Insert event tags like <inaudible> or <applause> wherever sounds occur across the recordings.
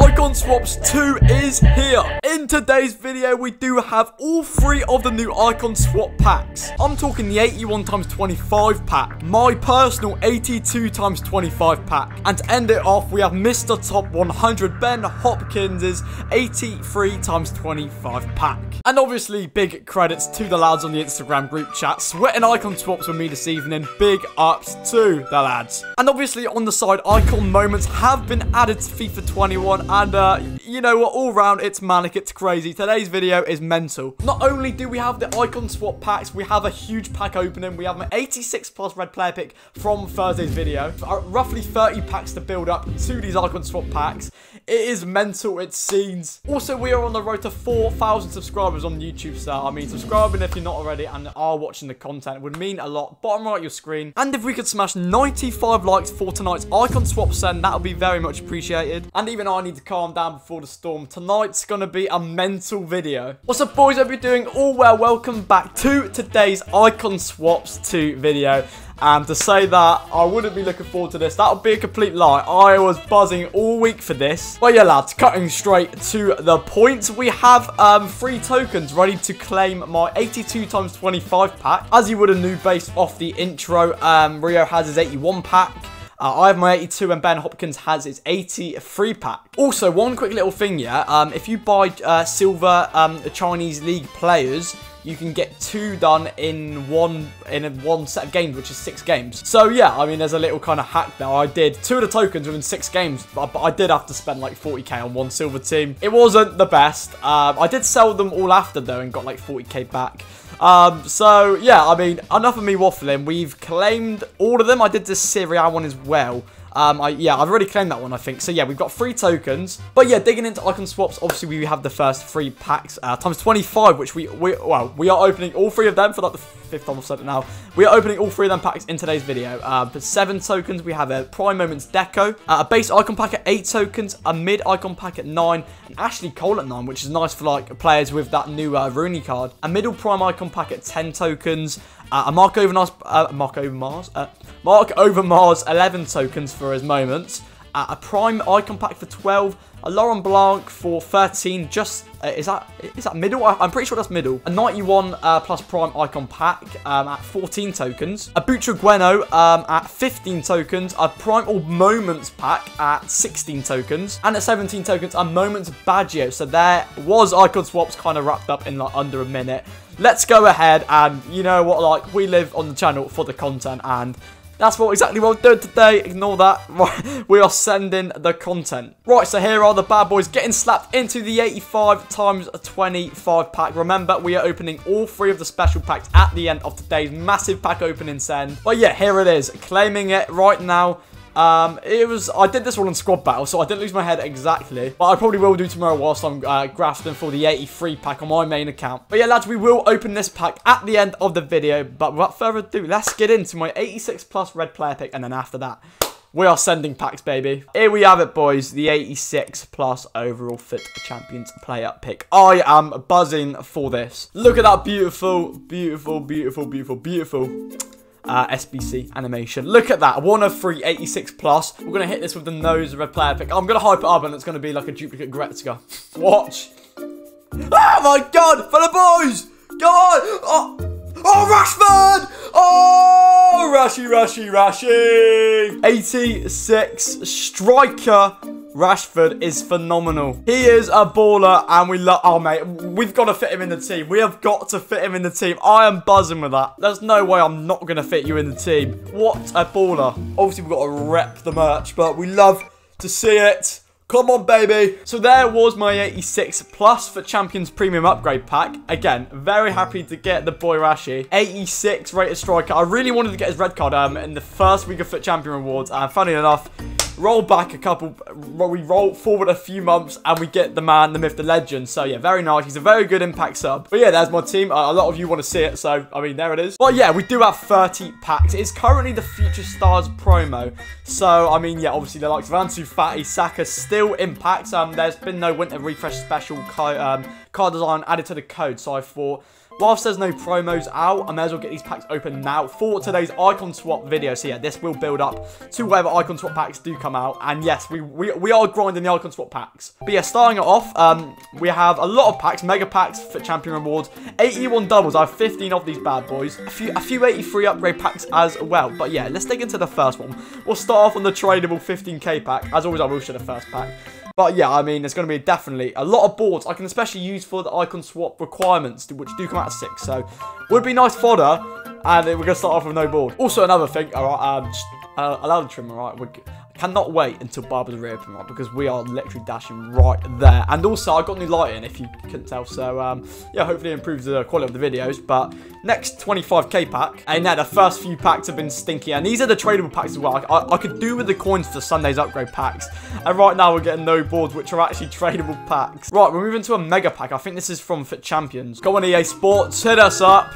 Icon Swaps 2 is here. In today's video, we do have all three of the new Icon Swap packs. I'm talking the 81 times 25 pack, my personal 82 times 25 pack, and to end it off, we have Mr. Top 100 Ben Hopkins' 83 times 25 pack. And obviously, big credits to the lads on the Instagram group chat, sweating Icon Swaps with me this evening. Big ups to the lads. And obviously, on the side, Icon Moments have been added to FIFA 21 and uh, you know what, all round, it's manic, it's crazy. Today's video is mental. Not only do we have the icon swap packs, we have a huge pack opening. We have an 86 plus red player pick from Thursday's video. Uh, roughly 30 packs to build up to these icon swap packs. It is mental, it's scenes. Also, we are on the road to 4,000 subscribers on YouTube, so I mean, subscribing if you're not already and are watching the content would mean a lot. Bottom right of your screen. And if we could smash 95 likes for tonight's icon swap send, that would be very much appreciated. And even I need to calm down before the storm. Tonight's going to be a mental video. What's up, boys? Hope you're doing all well. Welcome back to today's icon swaps 2 video. And to say that I wouldn't be looking forward to this, that would be a complete lie. I was buzzing all week for this. But yeah, lads, cutting straight to the point. We have um, three tokens ready to claim my 82 times 25 pack. As you would have knew based off the intro, um, Rio has his 81 pack. Uh, I have my 82 and Ben Hopkins has his 83 pack. Also, one quick little thing, yeah. Um, if you buy uh, silver um, Chinese league players, you can get two done in one in one set of games, which is six games. So yeah, I mean, there's a little kind of hack there. I did two of the tokens within six games, but, I did have to spend like 40k on one silver team. It wasn't the best. Um, I did sell them all after though and got like 40k back. Um, so, yeah, I mean, enough of me waffling. We've claimed all of them. I did this Serie A one as well. Um, I, yeah, I've already claimed that one, I think. So, yeah, we've got three tokens. But, yeah, digging into icon swaps, obviously, we have the first three packs uh, times 25, which we, we, well, we are opening all three of them for, like, the fifth time I've said it now. We are opening all three of them packs in today's video. Uh, for seven tokens, we have a Prime Moments Deco, uh, a base icon pack at eight tokens, a mid icon pack at nine, and Ashley Cole at nine, which is nice for, like, players with that new uh, Rooney card. A middle Prime icon pack at 10 tokens, uh, a Marc Overmars, uh, Marc Overmars, uh, Marc Overmars 11 tokens for his moments. A Prime Icon Pack for 12. A Laurent Blanc for 13. Just, uh, is that is that middle? I'm pretty sure that's middle. A 91 uh, plus Prime Icon Pack um, at 14 tokens. A Butragueño um, at 15 tokens. A Prime All Moments Pack at 16 tokens. And at 17 tokens, a Moments Baggio. So there was Icon Swaps kind of wrapped up in like under a minute let's go ahead and, you know what, like, we live on the channel for the content, and that's what exactly what we're doing today. Ignore that. <laughs> We are sending the content. Right, so here are the bad boys getting slapped into the 85 times 25 pack. Remember, we are opening all three of the special packs at the end of today's massive pack opening send. But yeah, here it is. Claiming it right now. Um, it was, I did this one on squad battle, so I didn't lose my head exactly. But I probably will do tomorrow whilst I'm uh, grafting for the 83 pack on my main account. But yeah, lads, we will open this pack at the end of the video. But without further ado, let's get into my 86 plus red player pick. And then after that, we are sending packs, baby. Here we have it, boys. The 86 plus overall FUT champions player pick. I am buzzing for this. Look at that beautiful, beautiful, beautiful, beautiful, beautiful uh, SBC animation. Look at that. One of three, 86 plus. We're going to hit this with the nose of a player pick. I'm going to hype it up and it's going to be like a duplicate Gretzka. Watch. Oh my god. For the boys. God! Oh, oh Rashford. Oh, Rashi, Rashi, Rashi. 86 striker Rashford is phenomenal. He is a baller and we love... Oh, mate, we've got to fit him in the team. We have got to fit him in the team. I am buzzing with that. There's no way I'm not going to fit you in the team. What a baller. Obviously, we've got to rep the merch, but we love to see it. Come on, baby. So there was my 86 plus for Champions Premium Upgrade Pack. Again, very happy to get the boy Rashi. 86 rated striker. I really wanted to get his red card um, in the first week of FUT Champion Rewards. And funny enough, roll back a couple, we roll forward a few months and we get the man, the myth, the legend. So yeah, very nice. He's a very good impact sub. But yeah, there's my team. Uh, a lot of you want to see it. So, I mean, there it is. But yeah, we do have 30 packs. It's currently the Future Stars promo. So, I mean, yeah, obviously the likes of Ansu Fati, Saka still in packs. Um, there's been no winter refresh special um, card design added to the code. So I thought whilst there's no promos out, I may as well get these packs open now for today's icon swap video. So yeah, this will build up to whatever icon swap packs do come out. And yes, we, we, we are grinding the icon swap packs. But yeah, starting it off, um, we have a lot of packs, mega packs for champion rewards, 81 doubles. I have 15 of these bad boys. A few, a few 83 upgrade packs as well. But yeah, let's dig into the first one. We'll start off on the tradable 15k pack. As always, I will show the first pack. But yeah, I mean, there's going to be definitely a lot of boards I can especially use for the icon swap requirements, which do come out at 6. So, would be nice fodder. And we're going to start off with no board. Also, another thing, alright, um, just, uh, allow the trim, alright, cannot wait until Barber's reopen, right? Because we are literally dashing right there. And also, I got new lighting, if you couldn't tell. So, um, yeah, hopefully improves the quality of the videos. But next 25k pack. And yeah, the first few packs have been stinky. And these are the tradable packs as well. I, I, could do with the coins for Sunday's upgrade packs. And right now, we're getting no boards, which are actually tradable packs. Right, we're moving to a mega pack. I think this is from FUT Champions. Go on, EA Sports. Hit us up.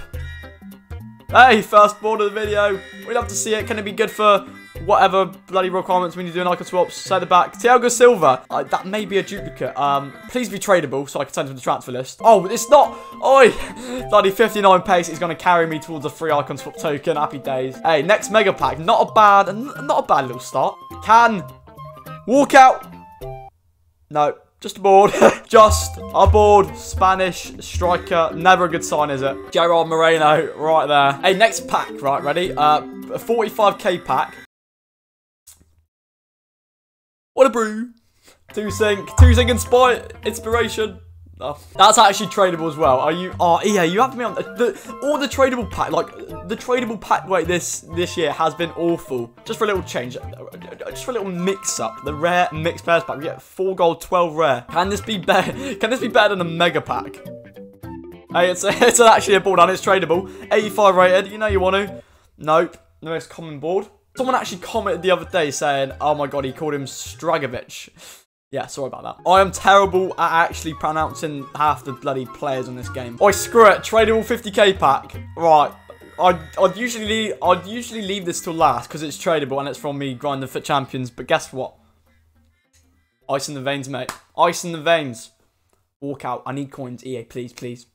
Hey, first board of the video. We'd love to see it. Can it be good for whatever bloody requirements we need to do in icon swaps. Say the back. Thiago Silva. Uh, that may be a duplicate. Um, please be tradable so I can send him to the transfer list. Oh, it's not. Oi. bloody 59 pace is going to carry me towards a free icon swap token. Happy days. Hey, next mega pack. Not a bad, not a bad little start. Can. Walk out. No. Just a board. <laughs> Just a board. Spanish striker. Never a good sign, is it? Gerard Moreno right there. Hey, next pack. Right, ready? Uh, a 45k pack. What a brew. Two sync. Two sync inspire inspiration. Oh, that's actually tradable as well. Are you? Oh, yeah. You have me on the, the, all the tradable pack. Like the tradable pack rate this this year has been awful. Just for a little change, uh, uh, just for a little mix up. The rare mixed pairs pack. We get four gold, twelve rare. Can this be better? <laughs> Can this be better than a mega pack? Hey, it's <laughs> it's actually a board and it's tradable. 85 rated. You know you want to. Nope. The most common board. Someone actually commented the other day saying, oh my god, he called him Stragovic. Yeah, sorry about that. I am terrible at actually pronouncing half the bloody players on this game. Oh, screw it. Tradable 50k pack. Right. I'd, I'd usually leave, I'd usually leave this till last because it's tradable and it's from me grinding for champions. But guess what? Ice in the veins, mate. Ice in the veins. Walk out. I need coins. EA, please, please.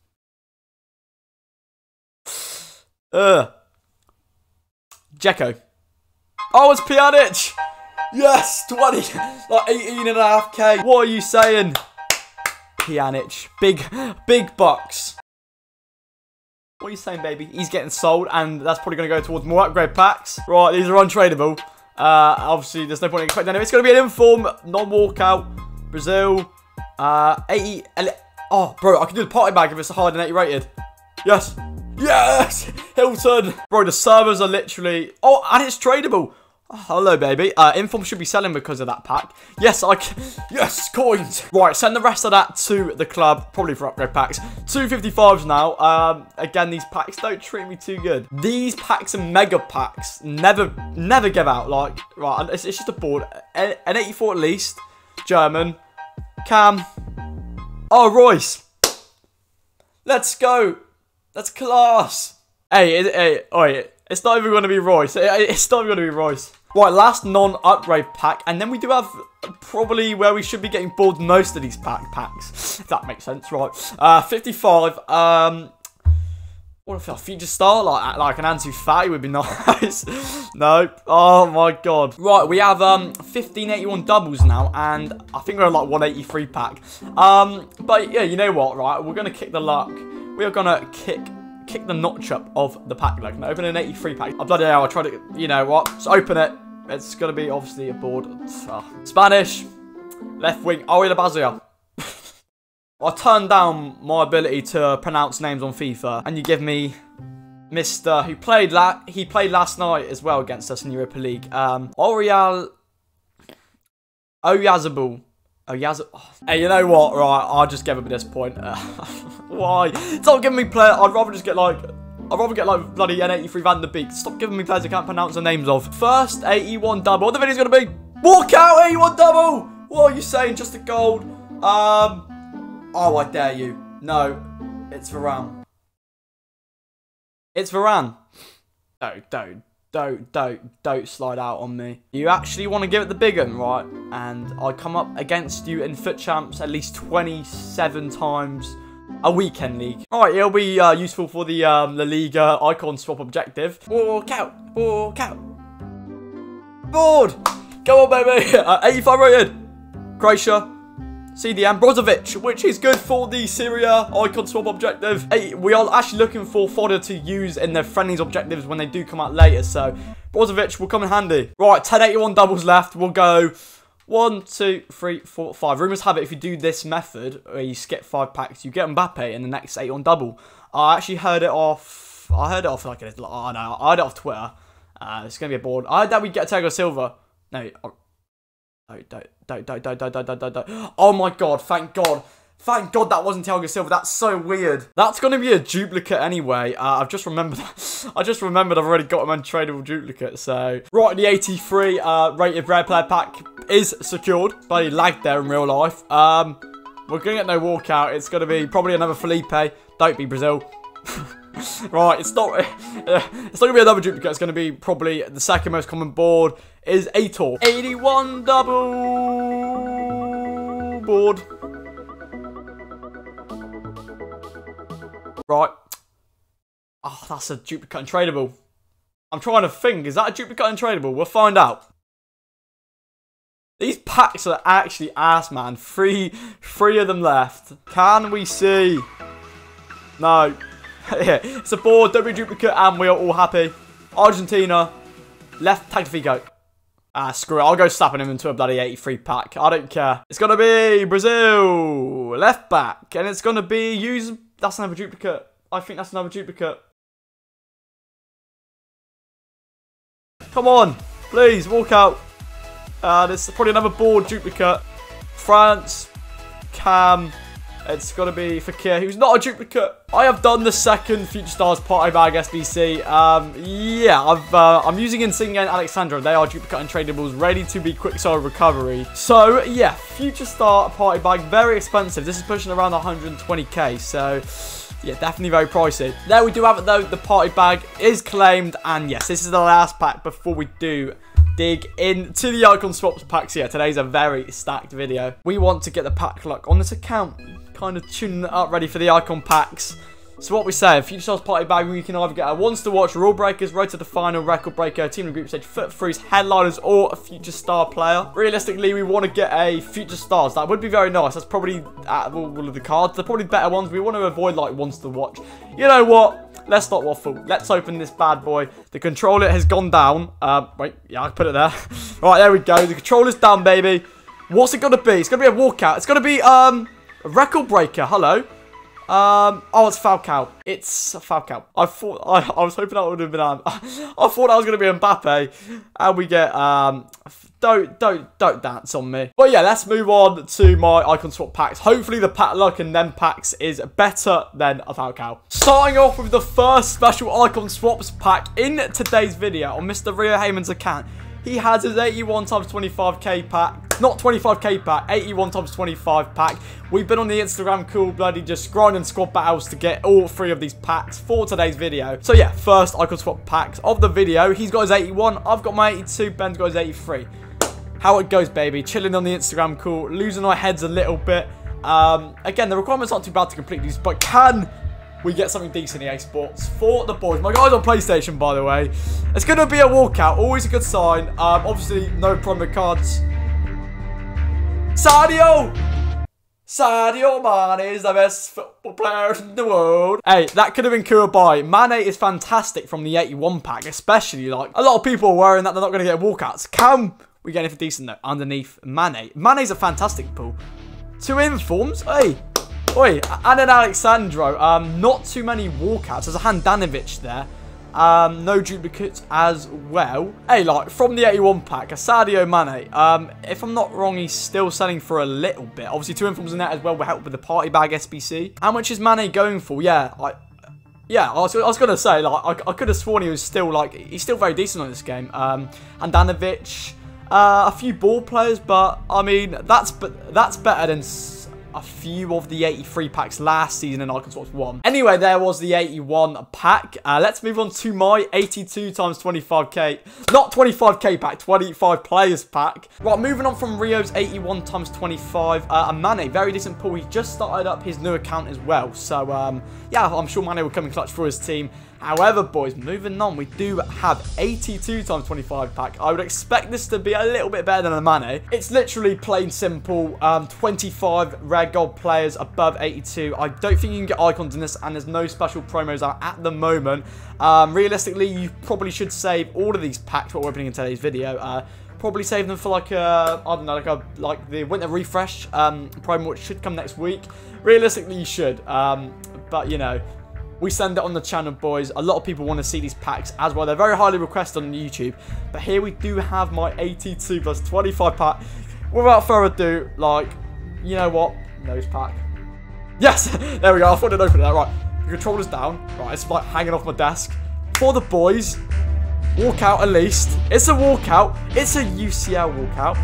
<sighs> Ugh. Jekko. Oh, it's Pjanic! Yes, 20, like 18 and a half K. What are you saying? Pjanic, big, big bucks. What are you saying, baby? He's getting sold, and that's probably going to go towards more upgrade packs. Right, these are untradeable. Uh, obviously, there's no point in expecting them. It's going to be an inform, non-walkout. Brazil. Uh, 80. Oh, bro, I can do the party bag if it's hard and 80 rated. Yes. Yes! Hilton! Bro, the servers are literally... Oh, and it's tradable. Hello, baby. Uh, Inform should be selling because of that pack. Yes, I can. Yes, coins. Right, send the rest of that to the club, probably for upgrade packs. 255s now. Um, again, these packs don't treat me too good. These packs and mega packs never, never give out. Like, right, it's, it's just a board. An 84 at least. German. Cam. Oh, Reus. Let's go. That's class. Hey, hey, hey, it's not even going to be Reus. It's not even going to be Reus. Right, last non-upgrade pack, and then we do have probably where we should be getting bored most of these pack packs, if that makes sense, right? Uh, 55, um, what if a future star, like, like an Ansu Fati would be <laughs> nice. no, oh my god. Right, we have, um, 1581 doubles now, and I think we're on, like, 183 pack. Um, but, yeah, you know what, right, we're gonna kick the luck. We are gonna kick kick the notch up of the pack. Like, open an 83 pack. I bloody hell, I tried to, you know what? Just open it. It's going to be obviously a board. Oh. Spanish. Left wing. Ariel <laughs> Abazia. I turned down my ability to pronounce names on FIFA, and you give me Mr. who played la he played last night as well against us in the Europa League. Um, Orial Oyarzabal. Oyarzabal. Oh. Hey, you know what? Right, I'll just give him this point. <laughs> Why? Stop giving me players. I'd rather just get like I'd rather get like bloody N83 Van der Beek. Stop giving me players I can't pronounce the names of. First 81 double. What the video's gonna be? Walk out 81 double! What are you saying? Just a gold. Um Oh I dare you. No. It's Varane. It's Varane. Don't, don't, don't, don't, don't slide out on me. You actually want to give it the big one, right? And I come up against you in FUT champs at least 27 times a weekend league. All right, it'll be uh, useful for the um, La Liga icon swap objective. Walk out, walk out. Board. come on, baby. <laughs> Uh, 85 rated. Croatia. CDM Brozovic, which is good for the Serie A icon swap objective. Hey, we are actually looking for fodder to use in their friendlies objectives when they do come out later. So Brozovic will come in handy. Right, 1081 doubles left. We'll go one, two, three, four, five. Rumours have it if you do this method, where you skip five packs, you get Mbappe in the next eight on double. I actually heard it off. I heard it off like a, oh no, I heard it off Twitter. Uh, it's gonna be a board. I heard that we get Thiago Silva. No, oh, don't, don't, don't, don't, don't, don't, don't, don't. Oh my god! Thank God. Thank God that wasn't Thiago Silva. That's so weird. That's going to be a duplicate anyway. Uh, I've just remembered. <laughs> I just remembered I've already got an untradeable duplicate. So, right, the 83 uh, rated rare player pack is secured. Bloody lagged there in real life. Um, we're going to get no walkout. It's going to be probably another Felipe. Don't be Brazil. <laughs> right, it's not. <laughs> It's not going to be another duplicate. It's going to be probably the second most common board is Aitor. 81 double board. Right. Oh, that's a duplicate untradeable. I'm trying to think. Is that a duplicate untradeable? We'll find out. These packs are actually ass, man. Three, three of them left. Can we see? No. <laughs> it's a board, double duplicate, and we are all happy. Argentina, left Tagliafico. Ah, screw it. I'll go slapping him into a bloody 83 pack. I don't care. It's going to be Brazil, left back, and it's going to be use. That's another duplicate. I think that's another duplicate. Come on, please walk out. Uh, there's probably another board duplicate. France, Cam. It's got to be Fekir, who's not a duplicate. I have done the second Future Stars party bag SBC. Um, yeah, I've, uh, I'm using Insigne and Alex Sandro. They are duplicate and tradables, ready to be quick sell recovery. So, yeah, Future Star party bag, very expensive. This is pushing around 120k, so... Yeah, definitely very pricey. There we do have it though. The party bag is claimed. And yes, this is the last pack before we do dig into the icon swaps packs. here. today's a very stacked video. We want to get the pack luck on this account. Kind of tuning it up, ready for the icon packs. So what we say, a Future Stars Party Bag, we can either get a Once to Watch, Rule Breakers, Road to the Final, Record Breaker, Team of Group Stage, FUT Freeze, Headliners, or a Future Star player. Realistically, we want to get a Future Stars. That would be very nice. That's probably, out of all of the cards, they're probably better ones. We want to avoid, like, Once to Watch. You know what? Let's not waffle. Let's open this bad boy. The controller has gone down. Uh, wait, yeah, I put it there. <laughs> right, there we go. The controller's down, baby. What's it going to be? It's going to be a walkout. It's going to be, um, a Record Breaker. Hello. Um, oh, it's Falcao. It's Falcao. I thought I, I was hoping that would have been. Um, <laughs> I thought I was going to be Mbappe, and we get um. Don't don't don't dance on me. But yeah, let's move on to my icon swap packs. Hopefully, the pack luck and then packs is better than a Falcao. Starting off with the first special icon swaps pack in today's video on Mr. Rio Heyman's account. He has his 81 times 25k pack. Not 25k pack, 81 times 25 pack. We've been on the Instagram cool bloody just grinding squad battles to get all three of these packs for today's video. So yeah, first icon swap packs of the video. He's got his 81, I've got my 82, Ben's got his 83. How it goes, baby. Chilling on the Instagram cool, losing our heads a little bit. Um, again, the requirements aren't too bad to complete these, but can we get something decent in EA Sports for the boys. My guys on PlayStation, by the way. It's going to be a walkout. Always a good sign. Um, obviously, no promo cards. Sadio! Sadio Mane is the best football player in the world. Hey, that could have been Koulibaly. Mane is fantastic from the 81 pack, especially like a lot of people are worrying that they're not going to get walkouts. Can we get anything decent though underneath Mane? Mane's a fantastic pull. Two informs. Hey, Oi, and an Alex Sandro. Um, not too many walkouts. There's a Handanovic there. Um, no duplicates as well. Hey, like, from the 81 pack, a Sadio Mane. Um, if I'm not wrong, he's still selling for a little bit. Obviously, two informs in that as well will help with the party bag SBC. How much is Mane going for? Yeah, I... yeah, I was, I was going to say, like, I, I, could have sworn he was still, like, he's still very decent on this game. Um, Handanovic, uh, a few ball players, but, I mean, that's, that's better than a few of the 83 packs last season in Swaps 1. Anyway, there was the 81 pack. Uh, let's move on to my 82 times 25k, not 25k pack, 25 players pack. Right, moving on from Rio's 81 times 25, uh, and Mane, very decent pull. He just started up his new account as well. So, um, yeah, I'm sure Mane will come in clutch for his team. However, boys, moving on, we do have 82 times 25 pack. I would expect this to be a little bit better than a Mane. It's literally plain simple. Um, 25 rare gold players above 82. I don't think you can get icons in this, and there's no special promos out at the moment. Um, realistically, you probably should save all of these packs, what we're opening in today's video. Uh, probably save them for like a, I don't know, like a like the winter refresh um, promo, which should come next week. Realistically, you should. Um, but you know, we send it on the channel, boys. A lot of people want to see these packs as well. They're very highly requested on YouTube. But here we do have my 82 plus 25 pack. Without further ado, like, you know what? Nose pack. Yes! <laughs> there we go. I thought I'd open that. Right. The controller's down. Right, it's like hanging off my desk. For the boys, walk out at least. It's a walkout. It's a UCL walkout.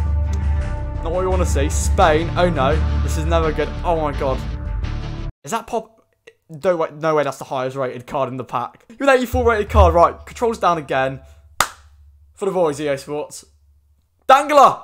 Not what you want to see. Spain. Oh no. This is never good. Oh my god. Is that pop? No way, no way that's the highest rated card in the pack. You're an 84 rated card, right. Controls down again. For the boys, EA Sports. Dangler!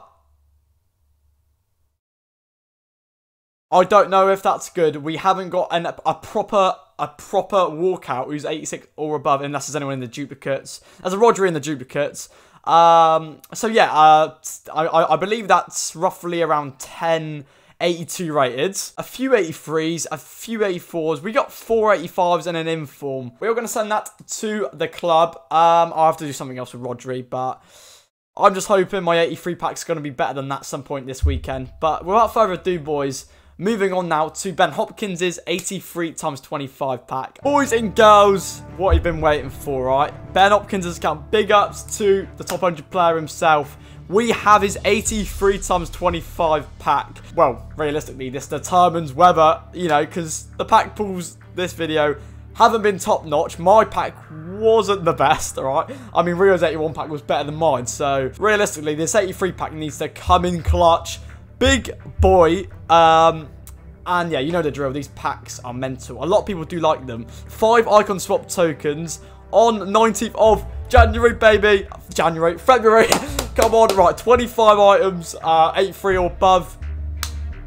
I don't know if that's good. We haven't got an, a proper a proper walkout who's 86 or above, unless there's anyone in the duplicates. There's a Rodri in the duplicates. Um, so yeah, uh, I, I believe that's roughly around 10 82 rated, a few 83s, a few 84s. We got four 85s and an inform. We're going to send that to the club. Um, I'll have to do something else with Rodri, but I'm just hoping my 83 pack is going to be better than that some point this weekend. But without further ado, boys, moving on now to Ben Hopkins' 83 times 25 pack. Boys and girls, what have you've been waiting for, right? Ben Hopkins has come big ups to the top 100 player himself we have his 83 times 25 pack. Well, realistically, this determines whether, you know, because the pack pulls this video haven't been top notch. My pack wasn't the best, alright? I mean, Rio's 81 pack was better than mine, so realistically, this 83 pack needs to come in clutch. Big boy, um, and yeah, you know the drill. These packs are mental. A lot of people do like them. Five icon swap tokens on 19th of January, baby. January, February. <laughs> Come on, right, 25 items, uh, 8-3 or above.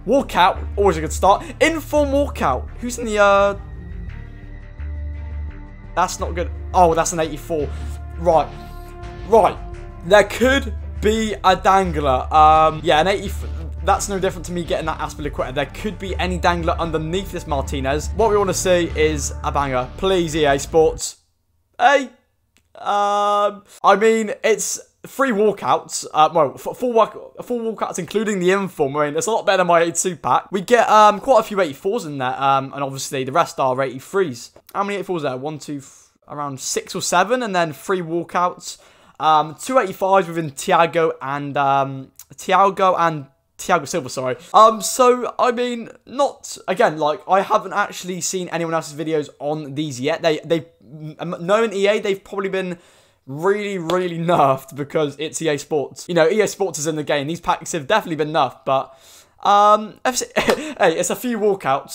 Walkout, always a good start. Inform walkout. Who's in the, uh... That's not good. Oh, that's an 84. Right. Right. There could be a dangler. Um, yeah, an 80... That's no different to me getting that Azpilicueta. There could be any dangler underneath this Martinez. What we want to see is a banger. Please, EA Sports. Hey. Um, I mean, it's three walkouts. Uh, well, four walk, four walkouts, including the inform. I mean, it's a lot better than my 82 pack. We get um quite a few 84s in there, um, and obviously the rest are 83s. How many 84s there? One, two, around six or seven, and then three walkouts. Um, two 85s within Tiago and um Thiago and Thiago Silva, sorry. Um, so, I mean, not, again, like, I haven't actually seen anyone else's videos on these yet. They, they, knowing EA, they've probably been really, really nerfed because it's EA Sports. You know, EA Sports is in the game. These packs have definitely been nerfed, but um, <laughs> hey, it's a few walkouts.